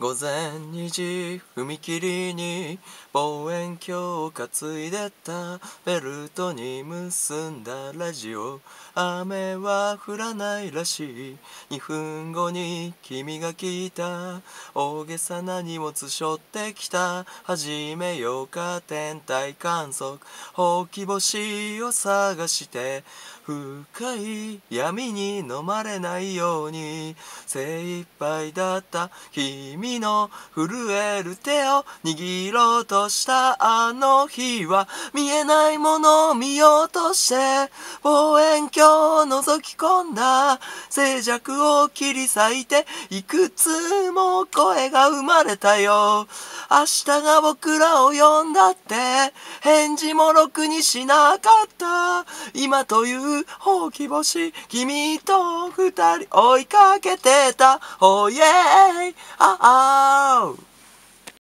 午前2時踏切に望遠鏡を担いでたベルトに結んだラジオ。雨は降らないらしい。2分後に君が聞いた。大げさな荷物背負ってきた。始めようか天体観測ほうき星を探して深い闇に飲まれないように。精一杯だった。君君の震える手を握ろうとしたあの日は見えないものを見ようとして望遠鏡を覗き込んだ。静寂を切り裂いていくつも声が生まれたよ。明日が僕らを呼んだって返事もろくにしなかった。今というほうき星君と二人追いかけてた。Oh yeah! ああ。